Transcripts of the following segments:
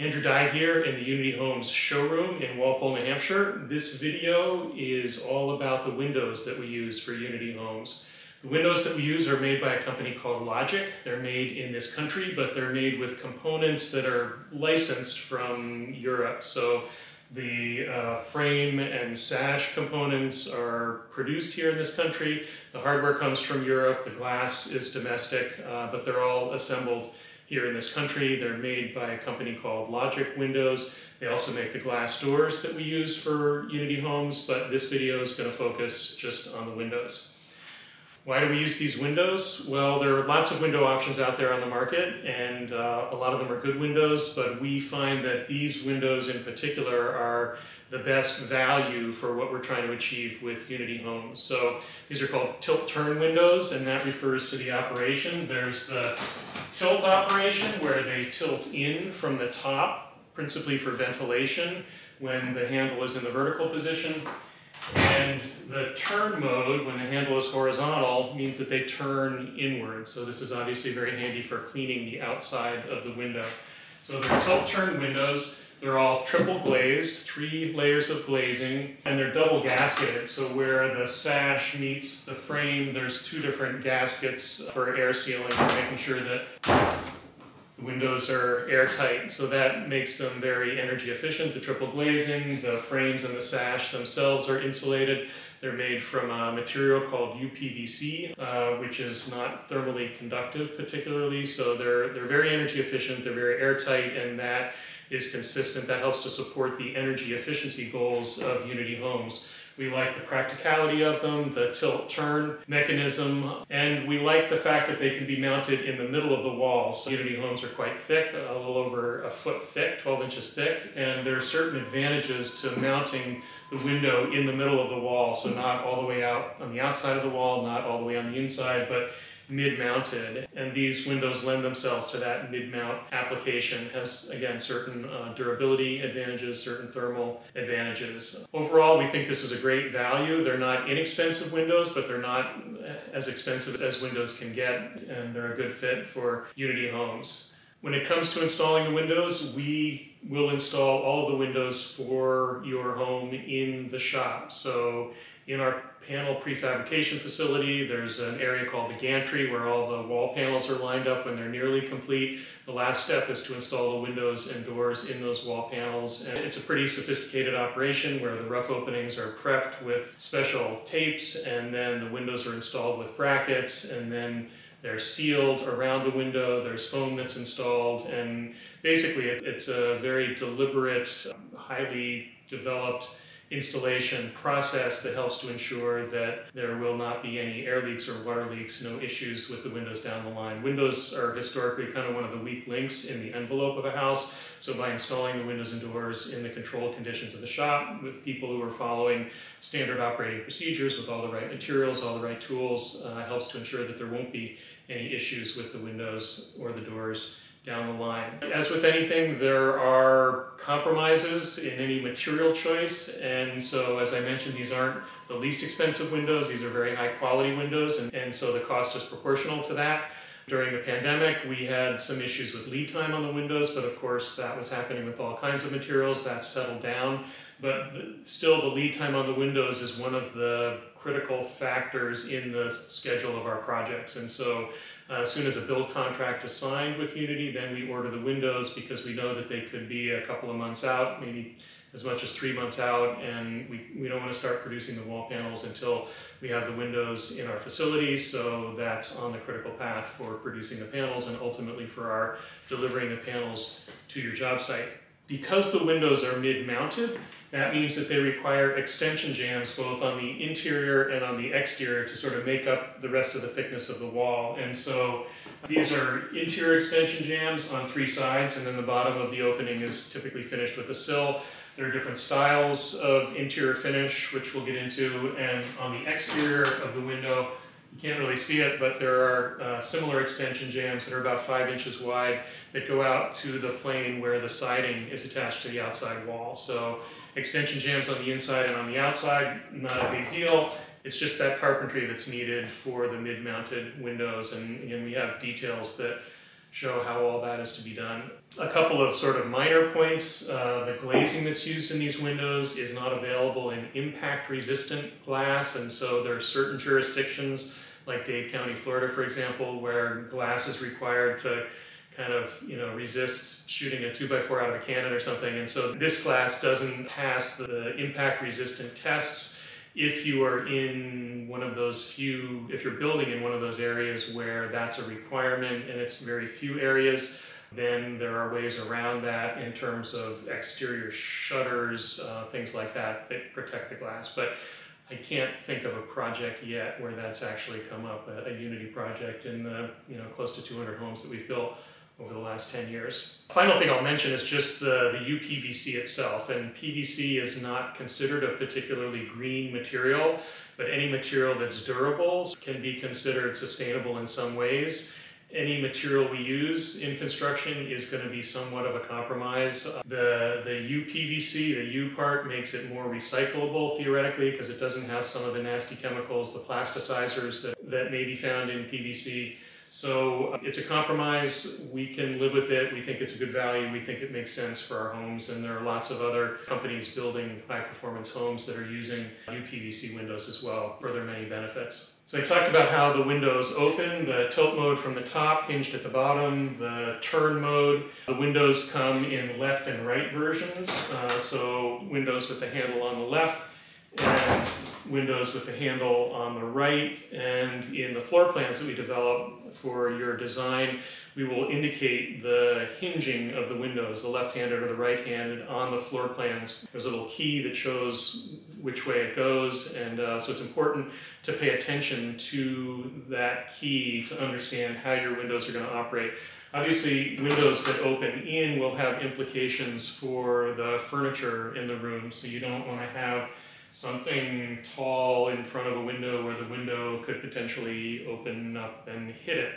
Andrew Dey here in the Unity Homes showroom in Walpole, New Hampshire. This video is all about the windows that we use for Unity Homes. The windows that we use are made by a company called Logic. They're made in this country, but they're made with components that are licensed from Europe. So the uh, frame and sash components are produced here in this country. The hardware comes from Europe. The glass is domestic, uh, but they're all assembled here in this country. They're made by a company called Logic Windows. They also make the glass doors that we use for Unity Homes, but this video is going to focus just on the windows. Why do we use these windows? Well, there are lots of window options out there on the market, and uh, a lot of them are good windows, but we find that these windows in particular are the best value for what we're trying to achieve with Unity Homes. So these are called tilt-turn windows, and that refers to the operation. There's the tilt operation where they tilt in from the top, principally for ventilation, when the handle is in the vertical position. And the turn mode, when the handle is horizontal, means that they turn inward. So this is obviously very handy for cleaning the outside of the window. So they're tilt-turn windows. They're all triple glazed, three layers of glazing, and they're double gasketed. So where the sash meets the frame, there's two different gaskets for air sealing, making sure that the windows are airtight. So that makes them very energy efficient. The triple glazing, the frames and the sash themselves are insulated. They're made from a material called UPVC, uh, which is not thermally conductive particularly. So they're, they're very energy efficient, they're very airtight, and that is consistent. That helps to support the energy efficiency goals of Unity Homes. We like the practicality of them, the tilt-turn mechanism, and we like the fact that they can be mounted in the middle of the wall. So Unity homes are quite thick, a little over a foot thick, 12 inches thick, and there are certain advantages to mounting the window in the middle of the wall, so not all the way out on the outside of the wall, not all the way on the inside, but mid-mounted and these windows lend themselves to that mid-mount application has again certain uh, durability advantages certain thermal advantages. Overall we think this is a great value. They're not inexpensive windows but they're not as expensive as windows can get and they're a good fit for unity homes. When it comes to installing the windows we will install all the windows for your home in the shop. So in our panel prefabrication facility, there's an area called the gantry where all the wall panels are lined up when they're nearly complete. The last step is to install the windows and doors in those wall panels. And it's a pretty sophisticated operation where the rough openings are prepped with special tapes and then the windows are installed with brackets and then they're sealed around the window. There's foam that's installed and basically it's a very deliberate, highly developed installation process that helps to ensure that there will not be any air leaks or water leaks, no issues with the windows down the line. Windows are historically kind of one of the weak links in the envelope of a house, so by installing the windows and doors in the controlled conditions of the shop with people who are following standard operating procedures with all the right materials, all the right tools, uh, helps to ensure that there won't be any issues with the windows or the doors down the line. As with anything, there are compromises in any material choice, and so as I mentioned, these aren't the least expensive windows, these are very high quality windows, and, and so the cost is proportional to that. During the pandemic, we had some issues with lead time on the windows, but of course that was happening with all kinds of materials, that's settled down. But still, the lead time on the windows is one of the critical factors in the schedule of our projects. And so uh, as soon as a build contract is signed with Unity, then we order the windows because we know that they could be a couple of months out, maybe as much as three months out, and we, we don't want to start producing the wall panels until we have the windows in our facilities, so that's on the critical path for producing the panels and ultimately for our delivering the panels to your job site. Because the windows are mid-mounted, that means that they require extension jambs both on the interior and on the exterior to sort of make up the rest of the thickness of the wall. And so these are interior extension jambs on three sides, and then the bottom of the opening is typically finished with a sill. There are different styles of interior finish, which we'll get into, and on the exterior of the window, you can't really see it, but there are uh, similar extension jambs that are about five inches wide that go out to the plane where the siding is attached to the outside wall. So extension jambs on the inside and on the outside, not a big deal. It's just that carpentry that's needed for the mid-mounted windows. And again, we have details that show how all that is to be done. A couple of sort of minor points. Uh, the glazing that's used in these windows is not available in impact resistant glass, and so there are certain jurisdictions, like Dade County, Florida, for example, where glass is required to kind of you know resist shooting a 2 by 4 out of a cannon or something and so this glass doesn't pass the impact resistant tests if you are in one of those few if you're building in one of those areas where that's a requirement and it's very few areas then there are ways around that in terms of exterior shutters uh, things like that that protect the glass. But I can't think of a project yet where that's actually come up, a, a Unity project in the you know close to 200 homes that we've built over the last 10 years. Final thing I'll mention is just the, the UPVC itself, and PVC is not considered a particularly green material, but any material that's durable can be considered sustainable in some ways. Any material we use in construction is going to be somewhat of a compromise. The, the UPVC, the U part, makes it more recyclable theoretically because it doesn't have some of the nasty chemicals, the plasticizers that, that may be found in PVC. So uh, it's a compromise. We can live with it. We think it's a good value. We think it makes sense for our homes. And there are lots of other companies building high performance homes that are using UPVC windows as well for their many benefits. So I talked about how the windows open, the tilt mode from the top, hinged at the bottom, the turn mode. The windows come in left and right versions. Uh, so windows with the handle on the left and windows with the handle on the right. And in the floor plans that we develop for your design, we will indicate the hinging of the windows, the left-handed or the right-handed, on the floor plans. There's a little key that shows which way it goes, and uh, so it's important to pay attention to that key to understand how your windows are going to operate. Obviously, windows that open in will have implications for the furniture in the room, so you don't want to have something tall in front of a window where the window could potentially open up and hit it.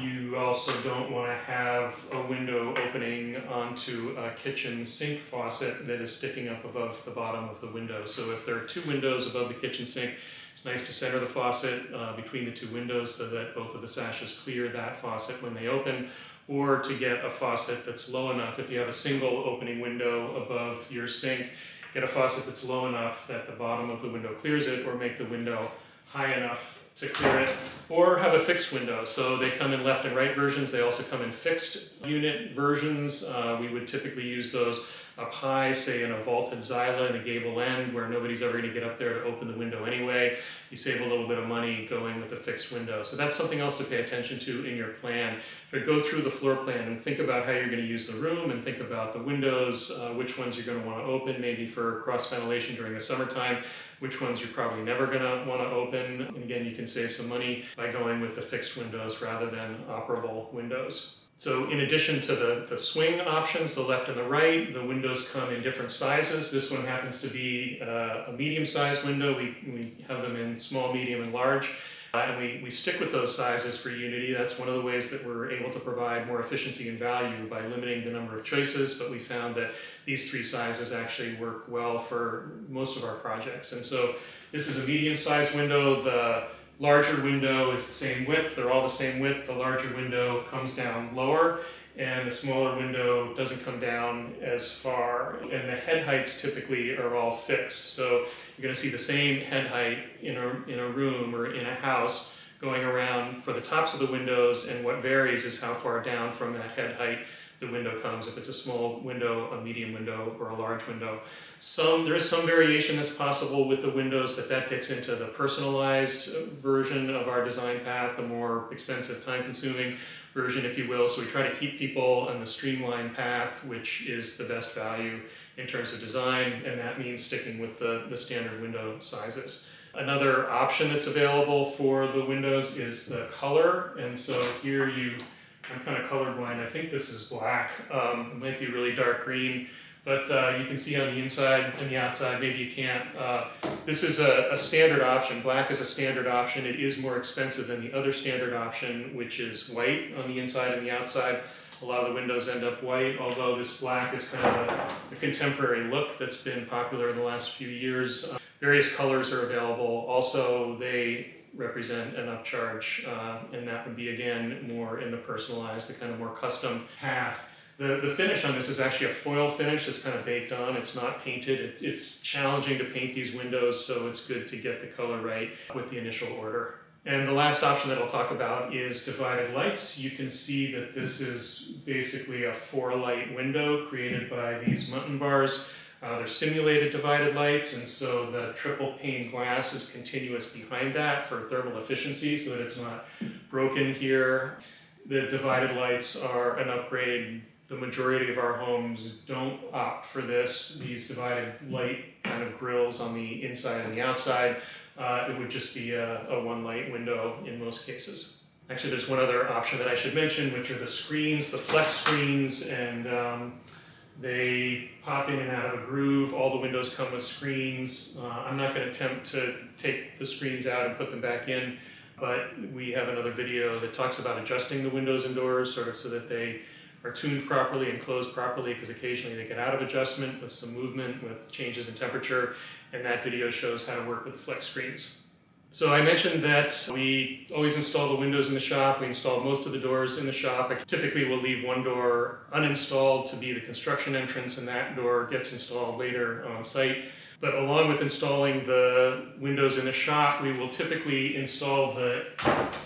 You also don't want to have a window opening onto a kitchen sink faucet that is sticking up above the bottom of the window. So if there are two windows above the kitchen sink, it's nice to center the faucet uh, between the two windows so that both of the sashes clear that faucet when they open, or to get a faucet that's low enough. If you have a single opening window above your sink, get a faucet that's low enough that the bottom of the window clears it, or make the window high enough to clear it, or have a fixed window. So they come in left and right versions. They also come in fixed unit versions. Uh, we would typically use those up high, say in a vaulted xyla in a gable end where nobody's ever going to get up there to open the window anyway. You save a little bit of money going with a fixed window. So that's something else to pay attention to in your plan. To go through the floor plan and think about how you're going to use the room and think about the windows, uh, which ones you're going to want to open, maybe for cross ventilation during the summertime, which ones you're probably never going to want to open. And again, you can save some money by going with the fixed windows rather than operable windows. So in addition to the, the swing options, the left and the right, the windows come in different sizes. This one happens to be uh, a medium-sized window. We, we have them in small, medium, and large. Uh, and we, we stick with those sizes for Unity. That's one of the ways that we're able to provide more efficiency and value by limiting the number of choices, but we found that these three sizes actually work well for most of our projects. And so this is a medium-sized window. The larger window is the same width, they're all the same width, the larger window comes down lower, and the smaller window doesn't come down as far. And the head heights typically are all fixed, so you're going to see the same head height in a, in a room or in a house going around for the tops of the windows, and what varies is how far down from that head height the window comes, if it's a small window, a medium window, or a large window. Some, there is some variation that's possible with the windows, but that gets into the personalized version of our design path, the more expensive, time-consuming version, if you will. So we try to keep people on the streamlined path, which is the best value in terms of design, and that means sticking with the, the standard window sizes. Another option that's available for the windows is the color, and so here you I'm kind of colorblind. I think this is black. Um, it might be really dark green, but uh, you can see on the inside and the outside, maybe you can't. Uh, this is a, a, standard option. Black is a standard option. It is more expensive than the other standard option, which is white on the inside and the outside. A lot of the windows end up white, although this black is kind of a, a contemporary look that's been popular in the last few years. Uh, various colors are available. Also, they represent an upcharge, uh, and that would be again more in the personalized, the kind of more custom path. The, the finish on this is actually a foil finish that's kind of baked on. It's not painted. It, it's challenging to paint these windows, so it's good to get the color right with the initial order. And the last option that I'll talk about is divided lights. You can see that this is basically a four light window created by these Muntin bars. Uh, they're simulated divided lights, and so the triple pane glass is continuous behind that for thermal efficiency so that it's not broken here. The divided lights are an upgrade the majority of our homes don't opt for this, these divided light kind of grills on the inside and the outside. Uh, it would just be a, a one light window in most cases. Actually, there's one other option that I should mention, which are the screens, the flex screens, and um, they pop in and out of a groove. All the windows come with screens. Uh, I'm not going to attempt to take the screens out and put them back in, but we have another video that talks about adjusting the windows and doors sort of so that they are tuned properly and closed properly because occasionally they get out of adjustment with some movement, with changes in temperature, and that video shows how to work with the flex screens. So I mentioned that we always install the windows in the shop. We install most of the doors in the shop. I typically will leave one door uninstalled to be the construction entrance and that door gets installed later on site. But along with installing the windows in the shop, we will typically install the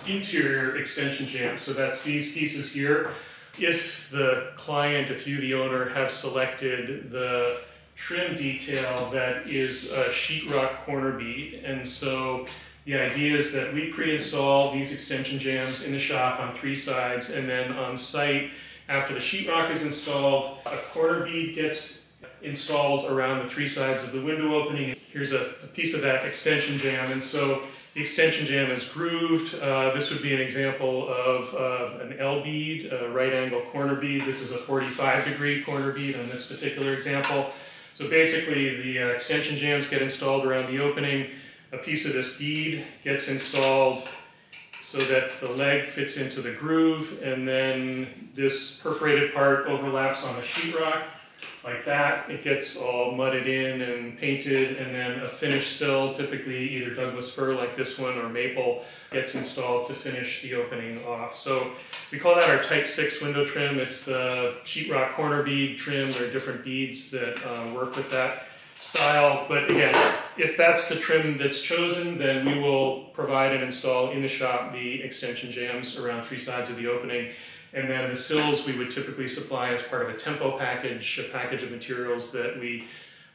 interior extension jamb. So that's these pieces here. If the client, if you, the owner, have selected the trim detail that is a sheetrock corner bead, and so the idea is that we pre-install these extension jambs in the shop on three sides, and then on site, after the sheetrock is installed, a corner bead gets installed around the three sides of the window opening. Here's a, a piece of that extension jamb. and so the extension jamb is grooved. Uh, this would be an example of uh, an L bead, a right angle corner bead. This is a 45 degree corner bead on this particular example. So basically the uh, extension jambs get installed around the opening. A piece of this bead gets installed so that the leg fits into the groove and then this perforated part overlaps on the sheetrock like that. It gets all mudded in and painted, and then a finished sill, typically either Douglas fir like this one or maple, gets installed to finish the opening off. So we call that our Type 6 window trim. It's the sheetrock corner bead trim. There are different beads that uh, work with that style. But again, if that's the trim that's chosen, then we will provide and install in the shop the extension jambs around three sides of the opening. And then the sills we would typically supply as part of a tempo package, a package of materials that we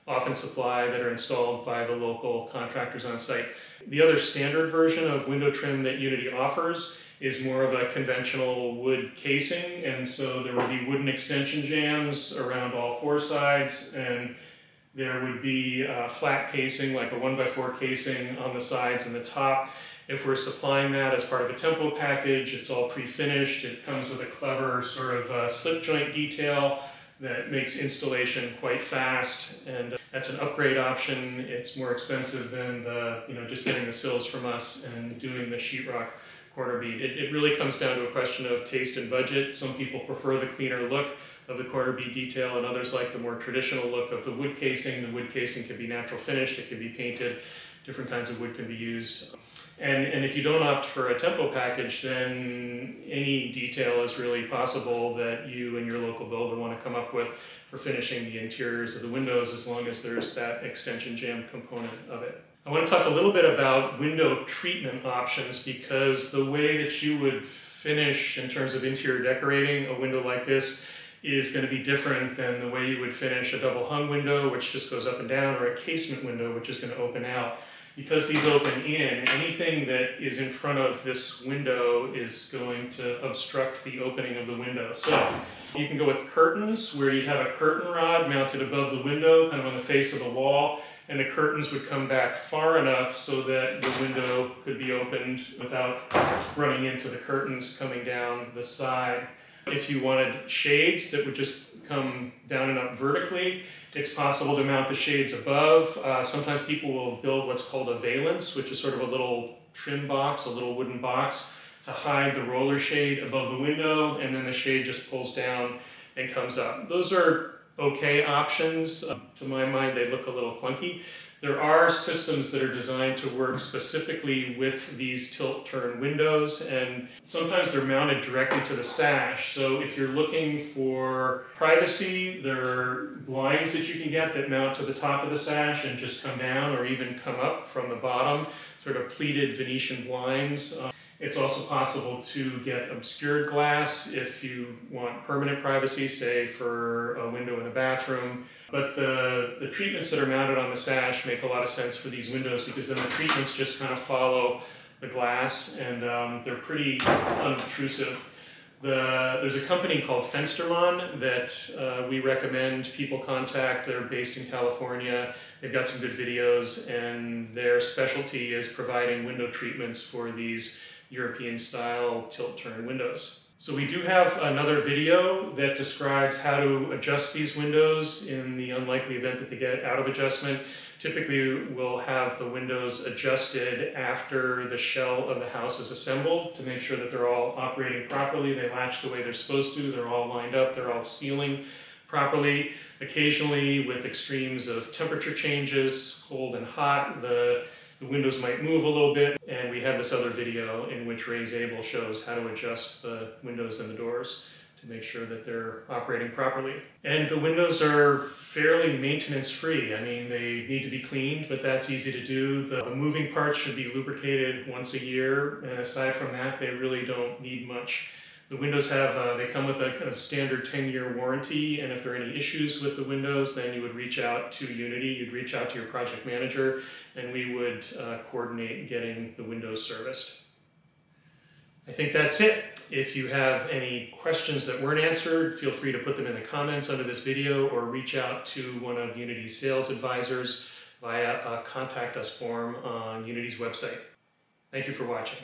often supply that are installed by the local contractors on site. The other standard version of window trim that Unity offers is more of a conventional wood casing, and so there would be wooden extension jambs around all four sides, and there would be a flat casing, like a one by four casing on the sides and the top. If we're supplying that as part of a tempo package, it's all pre-finished. It comes with a clever sort of uh, slip joint detail that makes installation quite fast, and uh, that's an upgrade option. It's more expensive than the, you know, just getting the sills from us and doing the sheetrock corner bead. It, it really comes down to a question of taste and budget. Some people prefer the cleaner look of the quarter bead detail, and others like the more traditional look of the wood casing. The wood casing can be natural finished, it can be painted, different kinds of wood can be used. And, and if you don't opt for a tempo package, then any detail is really possible that you and your local builder want to come up with for finishing the interiors of the windows as long as there's that extension jamb component of it. I want to talk a little bit about window treatment options because the way that you would finish in terms of interior decorating a window like this is going to be different than the way you would finish a double hung window, which just goes up and down, or a casement window, which is going to open out because these open in, anything that is in front of this window is going to obstruct the opening of the window. So you can go with curtains where you'd have a curtain rod mounted above the window, kind of on the face of the wall, and the curtains would come back far enough so that the window could be opened without running into the curtains coming down the side. If you wanted shades that would just come down and up vertically, it's possible to mount the shades above. Uh, sometimes people will build what's called a valance, which is sort of a little trim box, a little wooden box to hide the roller shade above the window, and then the shade just pulls down and comes up. Those are okay options. Uh, to my mind, they look a little clunky. There are systems that are designed to work specifically with these tilt turn windows, and sometimes they're mounted directly to the sash. So if you're looking for privacy, there are blinds that you can get that mount to the top of the sash and just come down or even come up from the bottom, sort of pleated Venetian blinds. Um, it's also possible to get obscured glass if you want permanent privacy, say for a window in a bathroom. But the, the treatments that are mounted on the sash make a lot of sense for these windows because then the treatments just kind of follow the glass and um, they're pretty unobtrusive. The, there's a company called Fenstermann that uh, we recommend people contact. They're based in California. They've got some good videos, and their specialty is providing window treatments for these European style tilt turn windows. So we do have another video that describes how to adjust these windows in the unlikely event that they get out of adjustment. Typically we'll have the windows adjusted after the shell of the house is assembled to make sure that they're all operating properly, they latch the way they're supposed to, they're all lined up, they're all sealing properly. Occasionally with extremes of temperature changes, cold and hot, the the windows might move a little bit, and we have this other video in which Ray Zabel shows how to adjust the windows and the doors to make sure that they're operating properly. And the windows are fairly maintenance free. I mean, they need to be cleaned, but that's easy to do. The, the moving parts should be lubricated once a year, and aside from that, they really don't need much the windows have, uh, they come with a kind of standard 10-year warranty, and if there are any issues with the windows, then you would reach out to Unity, you'd reach out to your project manager, and we would uh, coordinate getting the windows serviced. I think that's it. If you have any questions that weren't answered, feel free to put them in the comments under this video or reach out to one of Unity's sales advisors via a contact us form on Unity's website. Thank you for watching.